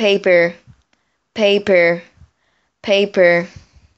paper paper paper.